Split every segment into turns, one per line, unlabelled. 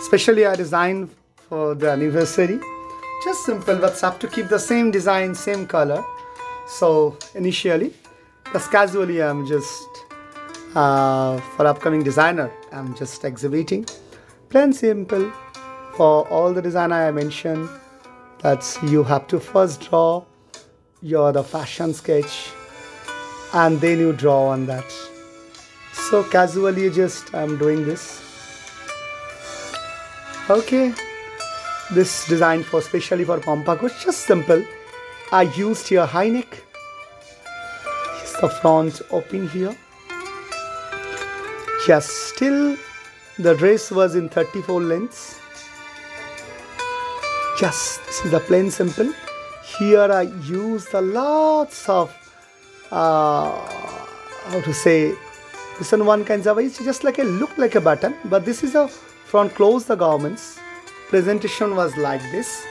Especially I designed for the anniversary. Just simple, have to keep the same design, same color. So initially, just casually I'm just uh, for upcoming designer, I'm just exhibiting. Plain simple for all the design I mentioned. That's you have to first draw your the fashion sketch and then you draw on that so casually just i'm doing this okay. This design for specially for Pampa Ghosh just simple. I used here high neck Here's the front open here. Yes still the dress was in 34 lengths. Just this is the plain simple. Here i used a lots of uh, how to say this one one kinds of it's just like a look like a button but this is a front close the garments presentation was like this.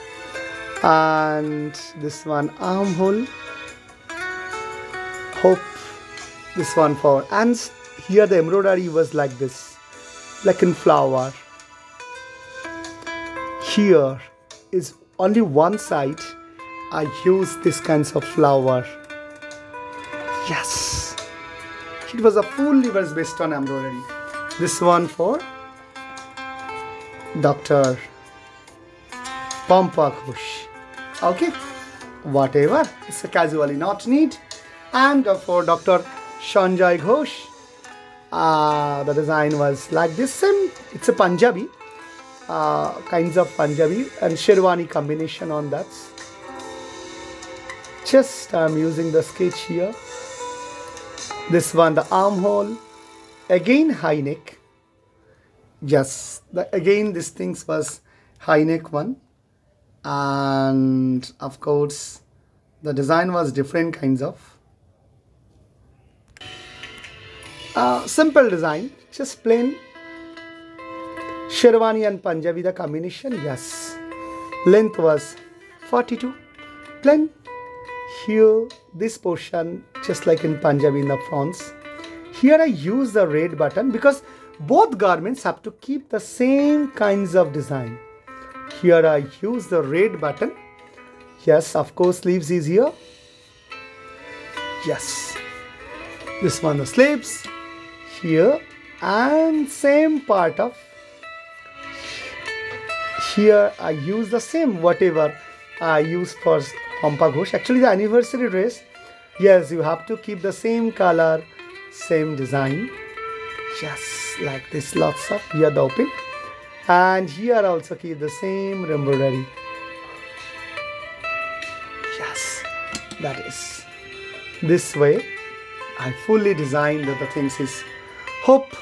And this one armhole hope this one for and here the embroidery was like this. Like in flower. Here is only one side. I use this kinds of flower. Yes. It was a full was based on embroidery. This one for Dr. Pampa Ghosh. Okay. Whatever. It's a casually not need. And for Dr. Sanjay Ghosh. Uh, the design was like this. Same. It's a Punjabi. Uh, kinds of Punjabi and Sherwani combination on that. Just I'm using the sketch here this one the armhole again high neck yes. The, again this things was high neck one. And of course the design was different kinds of. Uh, simple design just plain. Sherwani and punjabi the combination yes. Length was 42 plain. Here this portion just like in Punjabi in the fronts here I use the red button because both garments have to keep the same kinds of design. Here I use the red button. Yes of course sleeves is here. Yes. This one the sleeves here. And same part of here I use the same whatever I use for Pampa Ghosh. Actually, the anniversary dress, yes, you have to keep the same color, same design. Just like this, lots of here the open. And here also keep the same embroidery. Yes, that is. This way, I fully designed the things is. Hope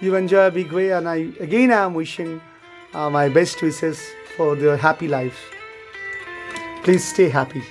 you enjoy a big way and I again I am wishing uh, my best wishes for the happy life. Please stay happy.